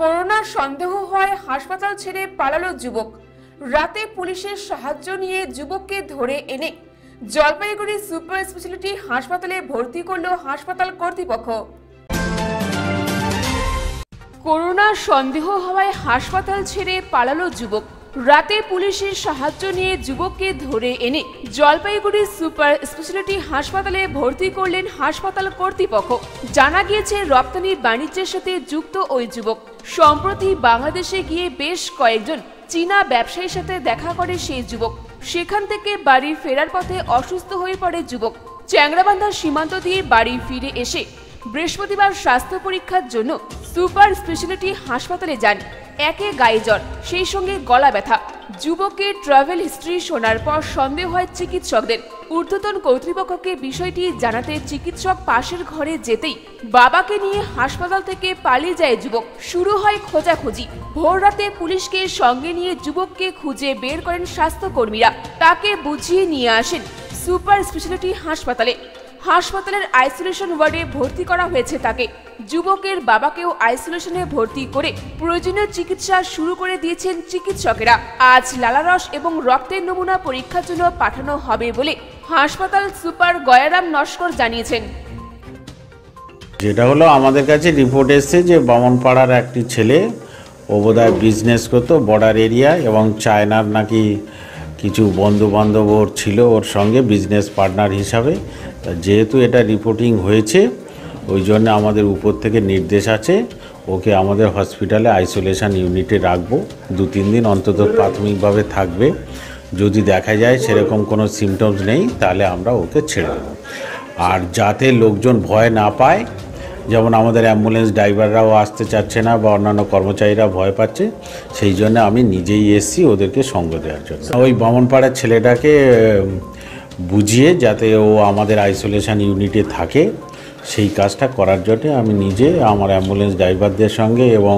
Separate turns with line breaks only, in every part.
করোনার সন্দেহ হয় হাসপাতাল ছেড়ে পালালো যুবক। রাতে পুলিশের সাহায্য নিয়ে যুবককে ধরে এনে জলপাইগুড়ি সুপার স্পেশালিটি হাসপাতালে ভর্তি করল হাসপাতাল কর্তৃপক্ষ। করোনা সন্দেহ হওয়ায় হাসপাতাল ছেড়ে পালালো যুবক। রাতে পুলিশের সাহায্য নিয়ে যুবককে ধরে এনে জলপাইগুড়ি সুপার স্পেশালিটি হাসপাতালে ভর্তি করলেন হাসপাতাল কর্তৃপক্ষ। জানা গিয়েছে রপ্তানি বাণিজ্যের সাথে যুক্ত ওই যুবক। সম্প্রতি বাংলাদেশে গিয়ে বেশ কয়েকজন চীনা ব্যবসায়ীর সাথে দেখা করে সেই যুবক। সেখান থেকে বাড়ি ফেরার পথে অসুস্থ হয়ে পড়ে যুবক। চ্যাংরাবান্ধা সীমান্ত দিয়ে বাড়ি ফিরে এসে বৃহস্পতিবার স্বাস্থ্য পরীক্ষার জন্য সুপার স্পেশালিটি হাসপাতালে যান একে গায়ে জ্বর, সেই সঙ্গে গলা ব্যথা। যুবকের ট্রাভেল হিস্ট্রি শোনার পর সন্দেহ হয় চিকিৎসকদের। ঊর্ধ্বতন কর্তৃপক্ষকে বিষয়টি জানাতে চিকিৎসক পাশের ঘরে যেতেই বাবাকে নিয়ে হাসপাতাল থেকে পালিয়ে যায় যুবক। শুরু হয় খোঁজাখুঁজি। ভোর রাতে পুলিশকে সঙ্গে নিয়ে যুবককে খুঁজে বের করেন স্বাস্থ্যকর্মীরা। তাকে বুঝিয়ে নিয়ে আসেন সুপার স্পেশালিটি হাসপাতালে। হাসপাতালের আইসোলেশন ওয়ার্ডে ভর্তি করা হয়েছে তাকে। যুবকের বাবাকেও আইসোলেশনে ভর্তি করে প্রয়োজনীয় চিকিৎসা শুরু করে দিয়েছেন চিকিৎসকেরা। আজ লালারস এবং রক্তের নমুনা পরীক্ষার জন্য পাঠানো হবে বলে হাসপাতাল সুপার গয়ারাম নস্কর জানিয়েছেন।
যেটা হলো আমাদের কাছে রিপোর্ট এসছে যে বামনপাড়ার একটি ছেলে, ও বোধহয় বিজনেস করতো বর্ডার এরিয়া এবং চায়নার নাকি কিছু বন্ধু বান্ধব ওর ছিল ওর সঙ্গে বিজনেস পার্টনার হিসাবে। যেহেতু এটা রিপোর্টিং হয়েছে, ওই জন্য আমাদের উপর থেকে নির্দেশ আছে, ওকে আমাদের হসপিটালে আইসোলেশন ইউনিটে রাখব। দু, তিন দিন অন্তত প্রাথমিকভাবে থাকবে। যদি দেখা যায় সেরকম কোনো সিমটমস নেই, তাহলে আমরা ওকে ছেড়ে দেবো। আর যাতে লোকজন ভয় না পায় যেমন আমাদের অ্যাম্বুলেন্স ড্রাইভাররাও আসতে চাচ্ছে না বা অন্যান্য কর্মচারীরা ভয় পাচ্ছে, সেই জন্য আমি নিজেই এসছি ওদেরকে সঙ্গ দেওয়ার জন্য। ওই বামনপাড়ার ছেলেটাকে বুঝিয়ে যাতে ও আমাদের আইসোলেশন ইউনিটে থাকে, সেই কাজটা করার জন্যে আমি নিজে আমার অ্যাম্বুলেন্স ড্রাইভারদের সঙ্গে এবং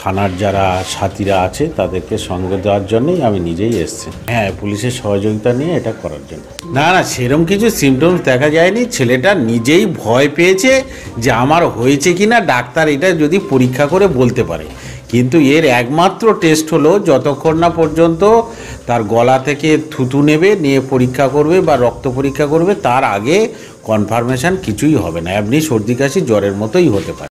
থানার যারা সাথীরা আছে তাদেরকে সঙ্গে দেওয়ার জন্যই আমি নিজেই এসেছি। হ্যাঁ পুলিশের সহযোগিতা নিয়ে এটা করার জন্য। না না, সেরকম কিছু সিমটমস দেখা যায়নি। ছেলেটা নিজেই ভয় পেয়েছে যে আমার হয়েছে কি না ডাক্তার এটা যদি পরীক্ষা করে বলতে পারে। কিন্তু এর একমাত্র টেস্ট হলো যতক্ষণ না পর্যন্ত তার গলা থেকে থুতু নেবে, নিয়ে পরীক্ষা করবে বা রক্ত পরীক্ষা করবে, তার আগে কনফার্মেশন কিছুই হবে না। এমনি সর্দি কাশি জ্বরের মতোই হতে পারে।